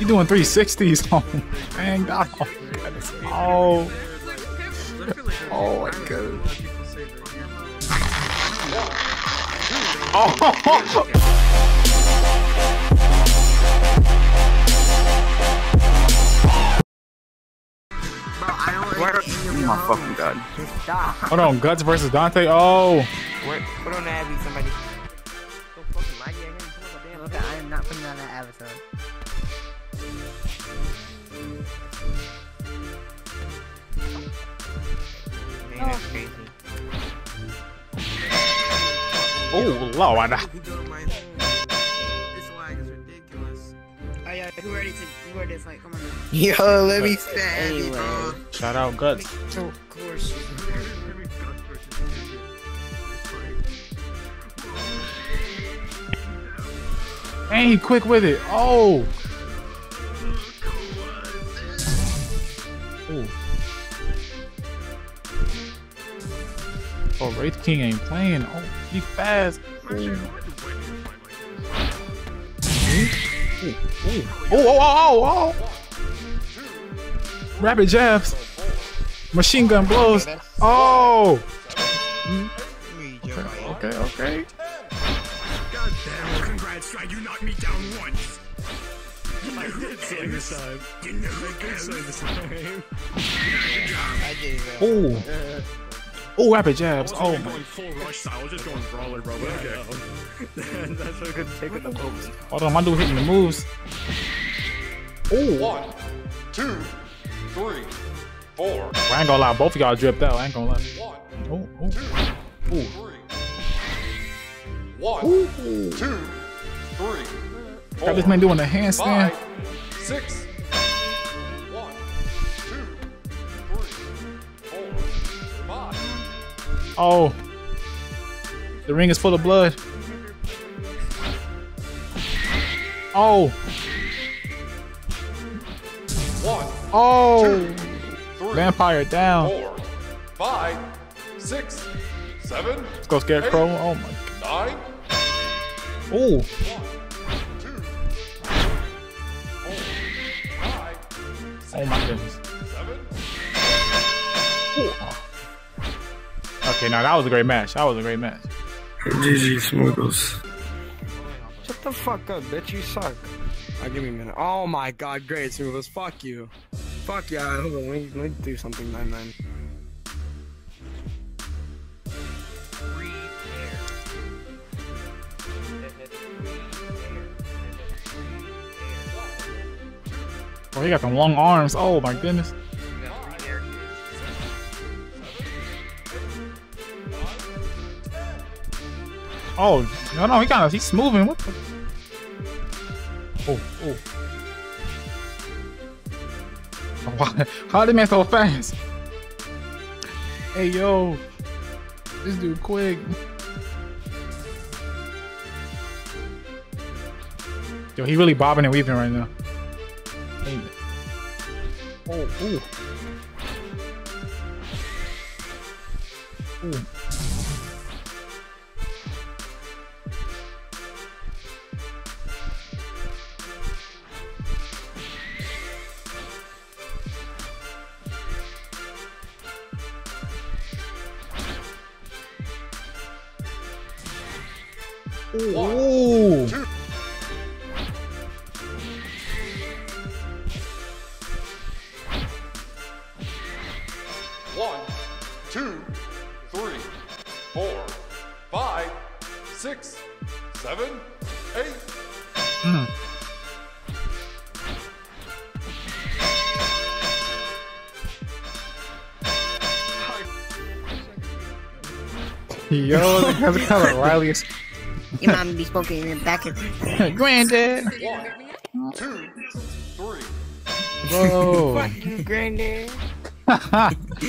You doing 360s? Oh, dang, dog. Oh. Oh my god. Oh. Bro, I don't Where- like Oh my fucking god. Hold on, Guts versus Dante. Oh. Where, put on the Abby, somebody. Okay, I am not putting on that episode. Oh. Man, that's crazy. Oh, Lord. If you go to my home, this lag is ridiculous. Oh yeah, who ready to who ready to fight? Come on. Yo, let me stab you, Anyway. Shout out Guts. Of course. And he quick with it. Oh. Oh, Wraith King ain't playing. Oh, he fast. Ooh. Ooh. Ooh. Oh, oh, oh, oh, oh. Rapid jabs. Machine gun blows. Oh. Okay, okay. Goddamn, congrats, Strike, you knocked me down once. I did say this time. You never did say this time. I did it, Oh. Oh, rapid jabs. I Oh wasn't my. going full rush style, I was just going brawler, bro, but okay. That's what good take with the moves. Hold on, my dude hitting the moves. Oh. One, two, three, four. I ain't gonna lie, both of y'all dripped out. I ain't gonna lie. One, Oh, oh. two, Ooh. three. One, two, three, four. Got this man doing a handstand. Five, six. Oh. The ring is full of blood. Oh. One, Oh. three, Vampire down. four, five, six, seven, Let's go Scarecrow. Oh my. Nine. Oh. one, two, four, five, Oh my goodness. Okay, now that was a great match. That was a great match. GG Smuggles. Shut the fuck up, bitch. You suck. Alright, give me a minute. Oh my god, great, Smoothless. Fuck you. Fuck yeah. Hold on, let me, let me do something, man, man. Oh, he got them long arms. Oh my goodness. Oh, no, no, he kind of, he's moving. What the? Oh, oh. Why, how did man so fast? Hey, yo. This dude quick. Yo, he really bobbing and weaving right now. Hey. Oh, oh. ooh. Ooh. Ooh. two. One, two, three, four, five, six, seven, eight. Mm. Yo, that's kind of Riley. is- Your mom be smoking in the back of Granddad. One, two, three. Bro. Fuck you, granddad.